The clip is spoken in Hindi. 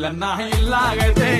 ಇಲ್ಲ ನಾಯಿ ಇಲ್ಲಾಗದೆ